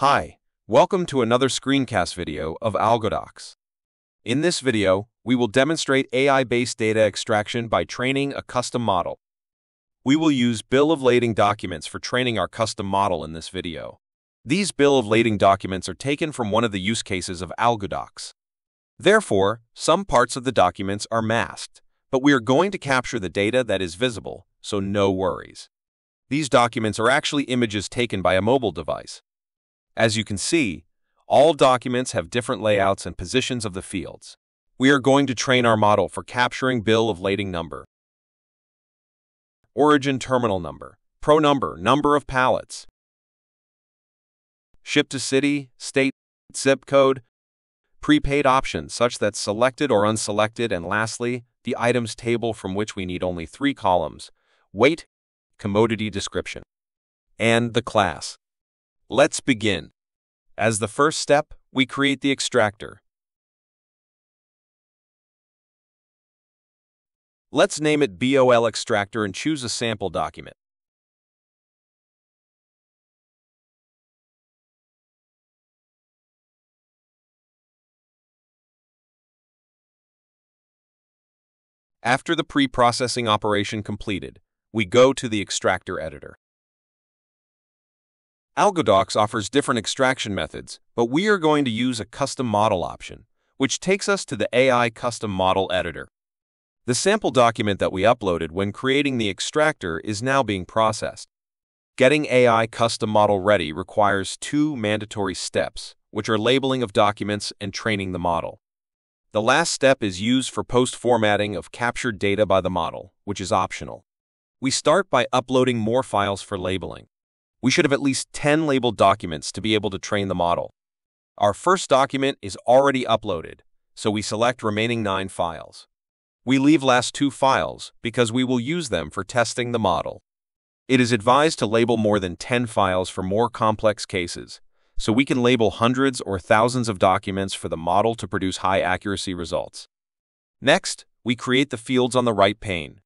Hi, welcome to another screencast video of AlgoDocs. In this video, we will demonstrate AI-based data extraction by training a custom model. We will use bill of lading documents for training our custom model in this video. These bill of lading documents are taken from one of the use cases of AlgoDocs. Therefore, some parts of the documents are masked, but we are going to capture the data that is visible, so no worries. These documents are actually images taken by a mobile device. As you can see, all documents have different layouts and positions of the fields. We are going to train our model for capturing bill of lading number, origin terminal number, pro number, number of pallets, ship to city, state, zip code, prepaid options such that selected or unselected, and lastly, the items table from which we need only three columns, weight, commodity description, and the class. Let's begin. As the first step, we create the extractor. Let's name it BOL extractor and choose a sample document. After the pre-processing operation completed, we go to the extractor editor. AlgoDocs offers different extraction methods, but we are going to use a custom model option, which takes us to the AI custom model editor. The sample document that we uploaded when creating the extractor is now being processed. Getting AI custom model ready requires two mandatory steps, which are labeling of documents and training the model. The last step is used for post-formatting of captured data by the model, which is optional. We start by uploading more files for labeling. We should have at least 10 labeled documents to be able to train the model. Our first document is already uploaded, so we select remaining 9 files. We leave last two files because we will use them for testing the model. It is advised to label more than 10 files for more complex cases, so we can label hundreds or thousands of documents for the model to produce high accuracy results. Next, we create the fields on the right pane.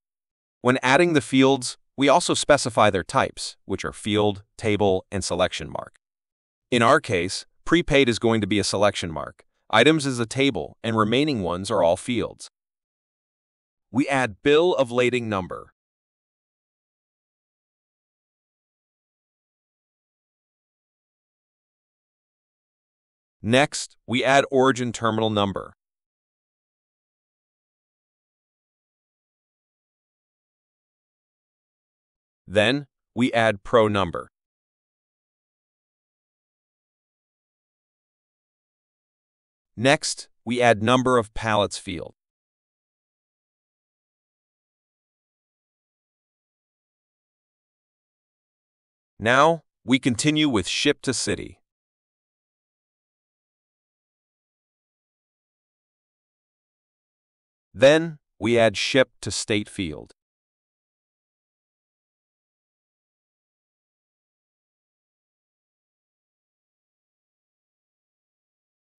When adding the fields, we also specify their types, which are field, table, and selection mark. In our case, prepaid is going to be a selection mark, items is a table, and remaining ones are all fields. We add bill of lading number. Next, we add origin terminal number. Then, we add pro number. Next, we add number of pallets field. Now, we continue with ship to city. Then, we add ship to state field.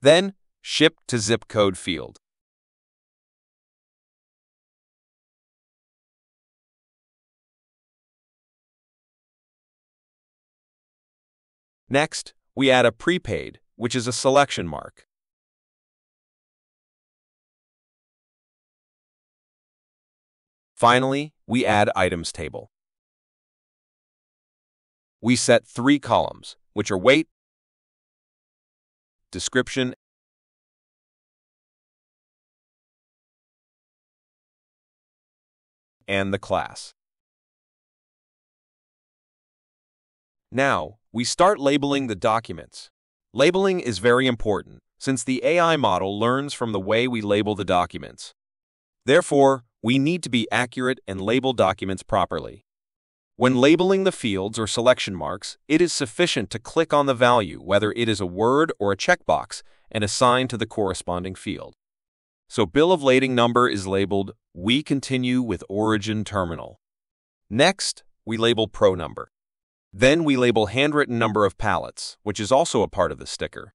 Then, ship to zip code field. Next, we add a prepaid, which is a selection mark. Finally, we add items table. We set three columns, which are weight, description, and the class. Now, we start labeling the documents. Labeling is very important, since the AI model learns from the way we label the documents. Therefore, we need to be accurate and label documents properly. When labeling the fields or selection marks, it is sufficient to click on the value, whether it is a word or a checkbox, and assign to the corresponding field. So bill of lading number is labeled We continue with origin terminal. Next, we label pro number. Then we label handwritten number of pallets, which is also a part of the sticker.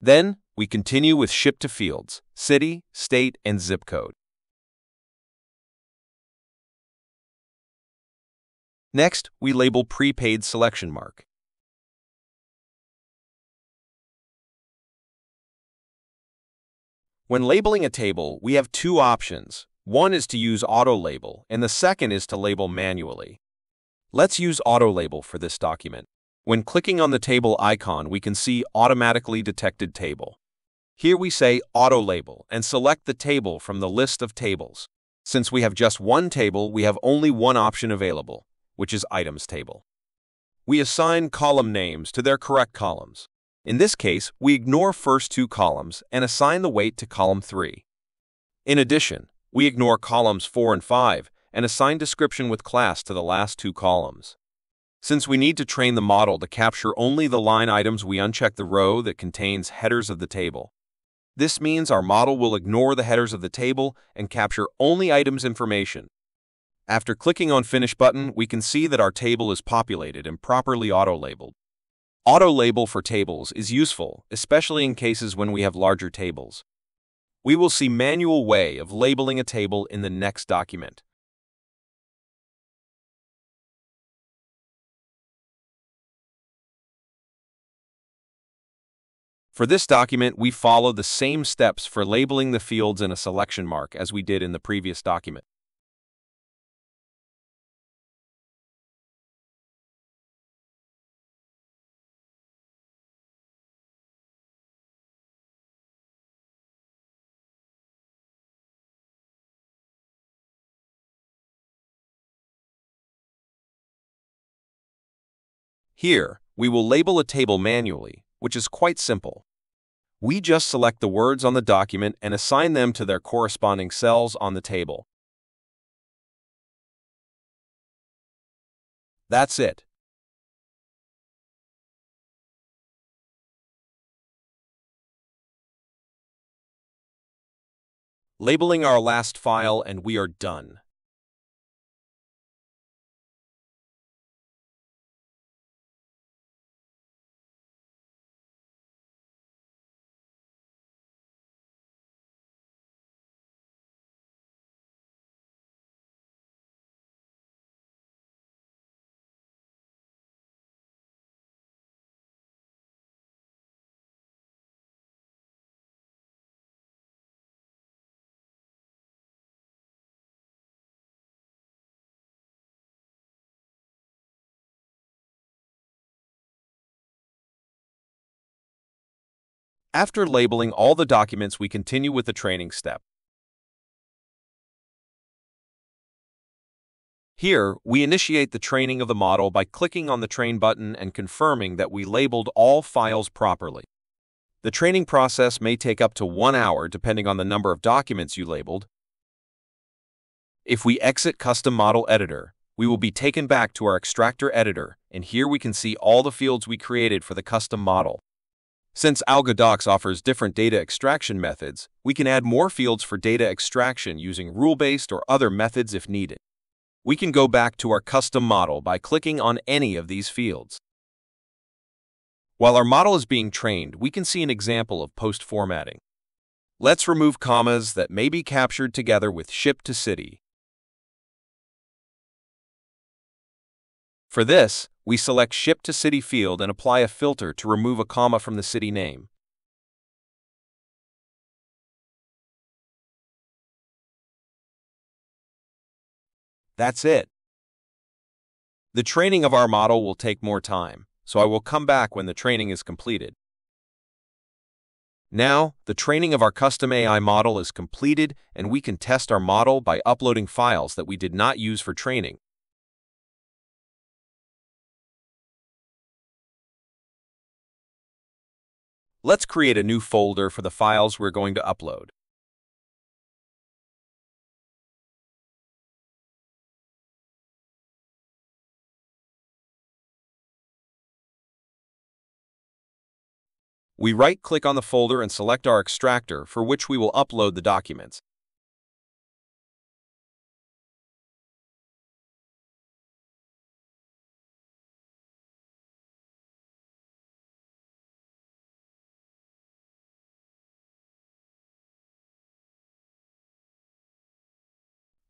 Then, we continue with ship to fields, city, state, and zip code. Next, we label prepaid selection mark. When labeling a table, we have two options. One is to use auto-label, and the second is to label manually. Let's use auto-label for this document. When clicking on the table icon, we can see Automatically Detected Table. Here we say Auto-Label and select the table from the list of tables. Since we have just one table, we have only one option available which is Items Table. We assign column names to their correct columns. In this case, we ignore first two columns and assign the weight to column 3. In addition, we ignore columns 4 and 5 and assign description with class to the last two columns. Since we need to train the model to capture only the line items, we uncheck the row that contains headers of the table. This means our model will ignore the headers of the table and capture only items information. After clicking on Finish button, we can see that our table is populated and properly auto-labeled. Auto-label for tables is useful, especially in cases when we have larger tables. We will see manual way of labeling a table in the next document. For this document, we follow the same steps for labeling the fields in a selection mark as we did in the previous document. Here, we will label a table manually, which is quite simple. We just select the words on the document and assign them to their corresponding cells on the table. That's it. Labeling our last file and we are done. After labeling all the documents, we continue with the training step. Here, we initiate the training of the model by clicking on the Train button and confirming that we labeled all files properly. The training process may take up to one hour depending on the number of documents you labeled. If we exit Custom Model Editor, we will be taken back to our Extractor Editor, and here we can see all the fields we created for the custom model. Since AlgoDocs offers different data extraction methods, we can add more fields for data extraction using rule-based or other methods if needed. We can go back to our custom model by clicking on any of these fields. While our model is being trained, we can see an example of post-formatting. Let's remove commas that may be captured together with ship to city. For this, we select Ship to City field and apply a filter to remove a comma from the city name. That's it. The training of our model will take more time, so I will come back when the training is completed. Now, the training of our custom AI model is completed and we can test our model by uploading files that we did not use for training. Let's create a new folder for the files we're going to upload. We right-click on the folder and select our extractor for which we will upload the documents.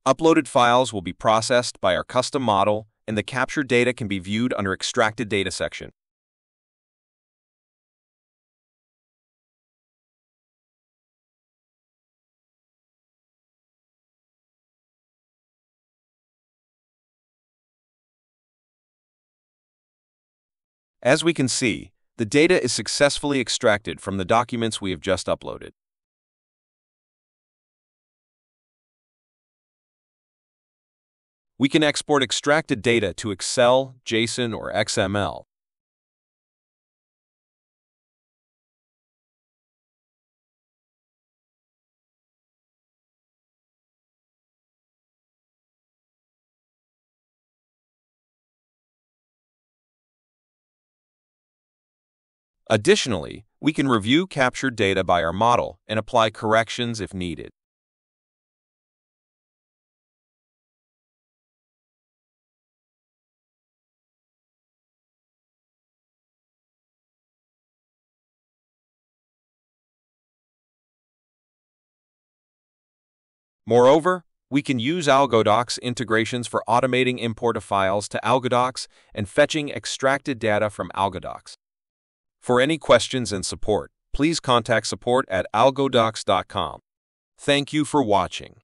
Uploaded files will be processed by our custom model, and the captured data can be viewed under Extracted Data section. As we can see, the data is successfully extracted from the documents we have just uploaded. We can export extracted data to Excel, JSON, or XML. Additionally, we can review captured data by our model and apply corrections if needed. Moreover, we can use AlgoDocs integrations for automating import of files to AlgoDocs and fetching extracted data from AlgoDocs. For any questions and support, please contact support at algodocs.com. Thank you for watching.